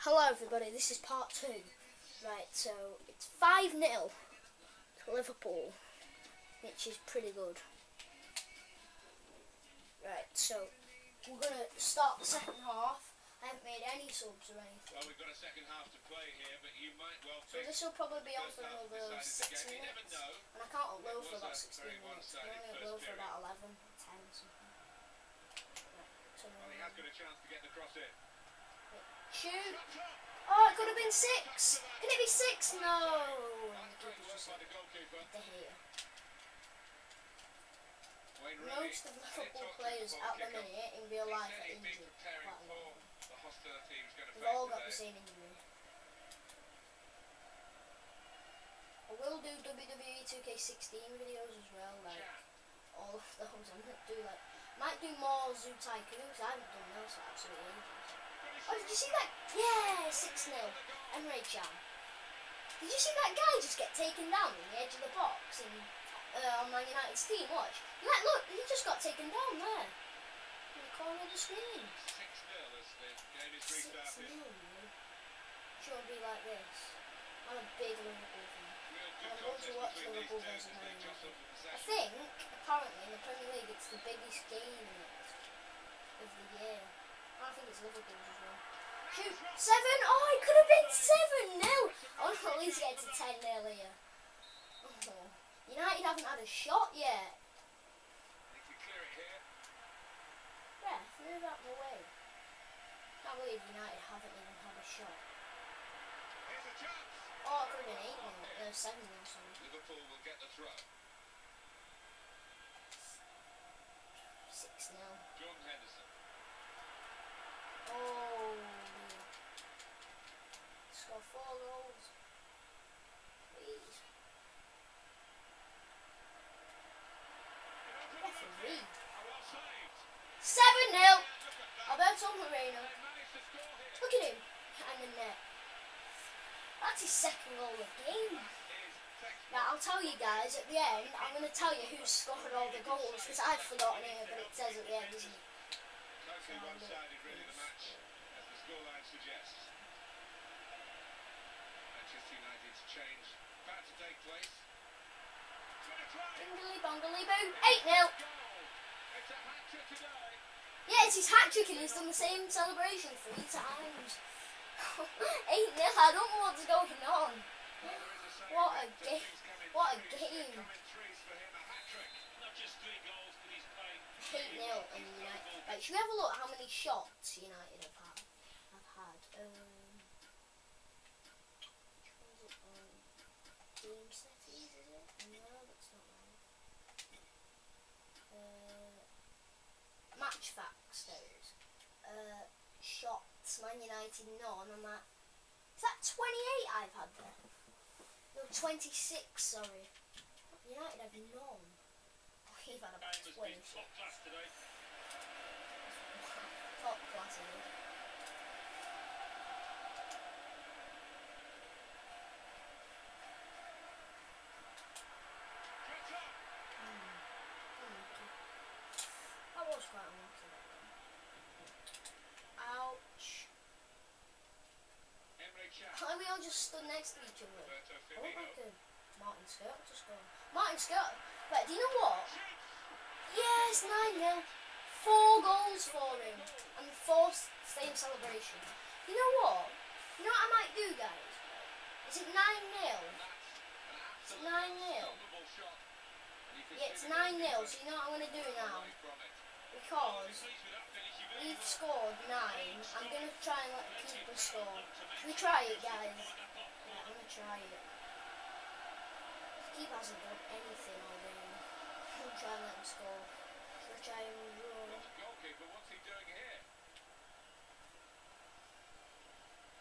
Hello everybody, this is part two. Right, so it's 5 0 to Liverpool, which is pretty good. Right, so we're going to start the second half. I haven't made any subs or anything. Well, we've got a second half to play here, but you might well So this will probably be on for another decided 6 the game. You never minutes. And I can't upload for about 16 minutes. I can only upload for about 11, 10 something. Right, so Well, he has got a chance to get the cross in. Shoot! Oh, it could have been 6! Can it be 6? No! The. Most of it Liverpool players at the minute in real life are injured. the They've all got the same injury. I will do WWE 2K16 videos as well, like all of those. I'm gonna do like, might do more Zoo Tycoon because I haven't done those ages. Oh, did you see that? Yeah, 6 0. Emre Can. Did you see that guy just get taken down on the edge of the box in, uh, on Man United's team? Watch. Like, look, he just got taken down there. In the corner of the screen. 6-0 as the game is Six restarted. nil, man. Shouldn't be like this. I'm a big Liverpool fan. I'm going to watch these Liverpool versus Man United. I think, apparently, in the Premier League, it's the biggest game of the year. I think it's Liverpool's as well. Shoot! Seven! Oh, it could have been seven nil. I want to at least get to ten nil here. Oh. United haven't had a shot yet. He can clear it. Ref, move out the way. Can't believe United haven't even had a shot. Here's a chance. Oh, it could have been eight nil. Uh, seven nil. Liverpool will get the throw. Six nil. Jordan Henderson. Oh. Score four goals. Please. Referee. Oh, well saved. 7 0. And look. Alberto Moreno. Look at him. And the net. That's his second goal of the game. Now, I'll tell you guys at the end, I'm going to tell you who's scored all the goals because I've forgotten it, but it says at the end, isn't it? Totally one-sided, really, the match, as the scoreline suggests. Manchester United's change about to take place. Bingly bongly boo. 8 0. Goal. It's a hat-trick. Yeah, it's his hat trick he's done the same celebration three times. 8 0. I don't know what's going on. What a game. What a game. 2 0 and United. Like, should we have a look at how many shots United have had? Have had. Um, uh, match facts, there is. Uh, shots, Man United, none, and that. Is that 28 I've had there? No, 26, sorry. United have none. About Game has been 26. top class today. Top class, isn't it? Shots up. Mm. Mm, okay. That was quite unlucky. that one. Ouch. Can. We all just stood next to each other? I look like a Martin Skrtel score. Martin Skrtel. But do you know what? Yes, 9 0. Four goals for him. And four s- same celebration. You know what? You know what I might do, guys? Is it 9 0? That's an It's 9 0. unstoppable shot. And you can Yeah, it's 9 0. So you know what I'm going to do now? it. Because we've scored 9. I'm going to try and let the keeper score. We try it, guys? Yeah, I'm going to try it. The keeper hasn't done anything. I'm going to try and let him score. Should I try and run? What goalkeeper, what's he doing here?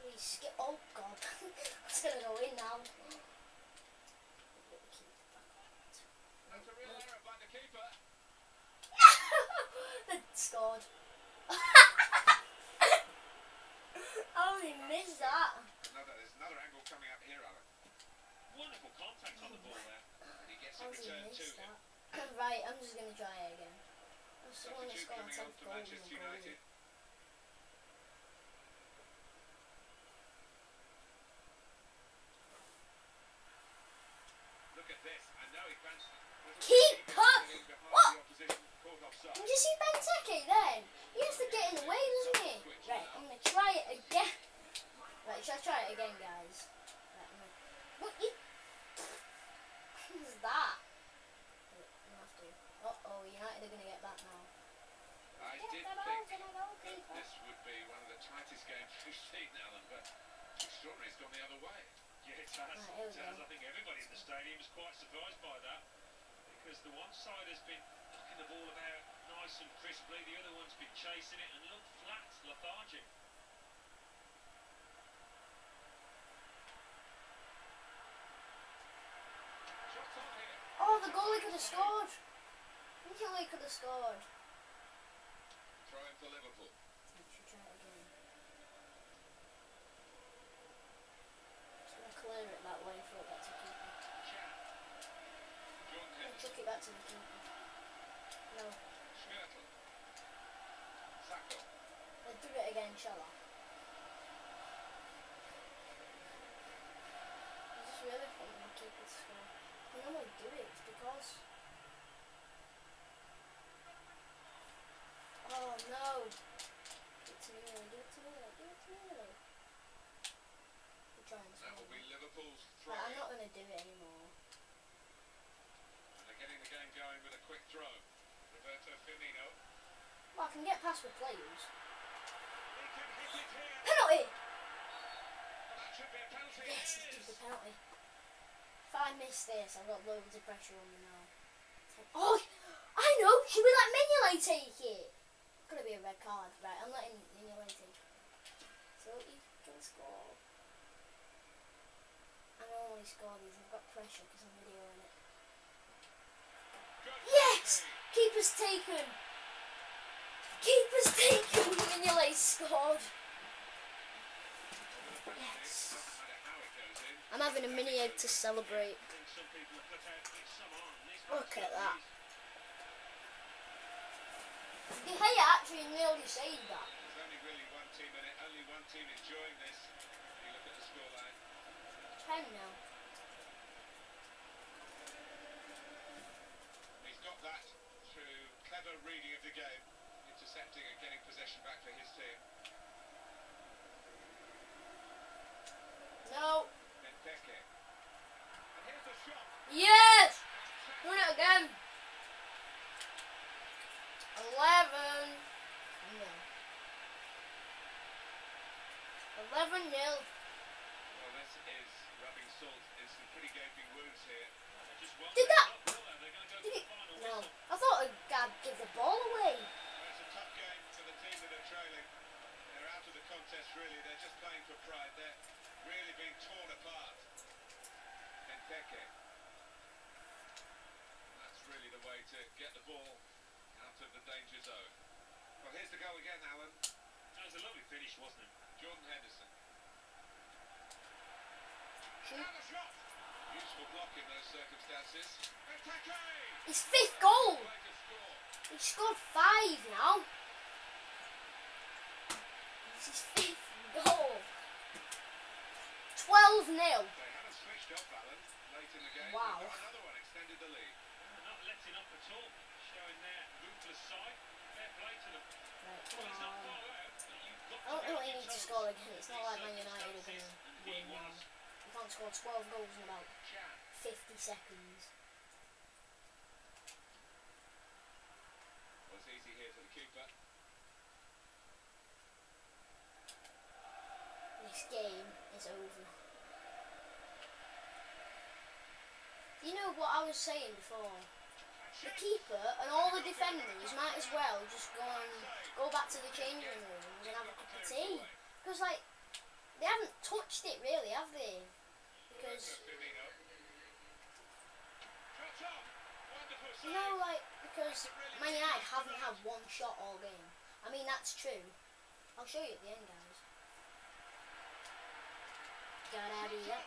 Please skip. Oh, God. going to go in now. Get the keeper back on it. That's a real error by the keeper. It scored. I only missed that. Another, there's another angle coming up here, Alan. Wonderful contact on the ball there. And he gets it returned to him. that? Right, I'm just going to try it again. I'm still going to score coming 10 goals Manchester. United. you see Benteke then? He has to get in the way, doesn't he? Right, I'm gonna try it again. Right, shall I try it again, guys? Right, I'm gonna... What you... What is that? Wait, I'm gonna have to... Uh-oh, United are gonna get back now. I Get did the ball think to the goal, that keeper. this would be one of the tightest games we've seen, but extraordinary it's gone the other way. Yeah, it has. Right, oh, it has. I think everybody in the stadium is quite surprised by that because the one side has been knocking the ball about nice and crisply, the other one's been chasing it and looked flat, lethargic. Shots on here. Oh, the goalie could have scored. Think the goalie could have scored. In for Liverpool. I should try it again. Just gonna clear it that way it back to keeper. Chuck it back to the keeper. No, let's do it again, shall I? I just really want my keeper to score. I know I do it, it's because... Oh no! Do it to me, Lily, do it to me, Lily, do it to me, Lily. We're trying to That will be Liverpool's throw. Right, I'm not gonna do it anymore. And they're getting the game going with a quick throw. Roberto Firmino. Well, I can get past the players. He can hit it here. Penalty! That should be a penalty. Yes, It it's is. the penalty. If I miss this, I've got loads of pressure on me now. Oh, I know! Should we let Mignolet take it? Gonna be a red card. Right, I'm letting Mignolet take it. So he can score. I normally score these. I've got pressure because I'm videoing it. Yes! Keeper's taken! Keeper's taken! Mignolet scored! With a penalty, Yes. doesn't matter how it goes in. I'm having a mini egg to celebrate. I think some people have put out at least some on. These Look at that. Gea actually nearly saved that. There's only really one team in it, only one team enjoying this. You look at the scoreline. 10 now. He's got that through clever reading of the game, intercepting and getting possession back for his team. No. Benteke. And here's the shot. Yes! Win it again. 11. No. 11 nil. To go Did for it? No. I thought a guy give the ball away. It's a tough game for the team that are trailing. They're out of the contest, really. They're just playing for pride. They're really being torn apart. Benteke. That's really the way to get the ball out of the danger zone. Well, here's the goal again, Alan. That was a lovely finish, wasn't it? Jordan Henderson. Shoot. Another shot. Useful block in those circumstances. Benteke. His fifth goal. He scored five now. It's his fifth goal. 12 nil. Wow. I don't really need to score again. It's not like Man United are going to win now. Was You can't score 12 goals in about 50 seconds. Easy here for the keeper. This game is over. You know what I was saying before? The keeper and all the defenders might as well just go and go back to the changing rooms and have a cup of tea. Because, like, they haven't touched it really, have they? Because, you know, like, because Man United haven't had one shot all game. I mean, that's true. I'll show you at the end, guys. Gotta be up.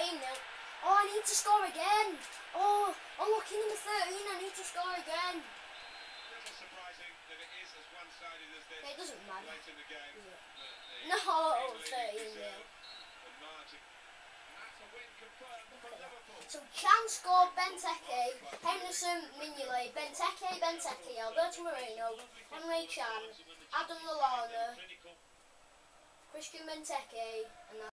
13 nil. Oh, I need to score again. Oh, oh, look, in number 13, I need to score again. And that's a win confirmed for Liverpool. So Chan scored Benteke, Henderson, Mignolet, Benteke, Benteke, Alberto Moreno, Emre Can, Adam Lallana, Christian Benteke, and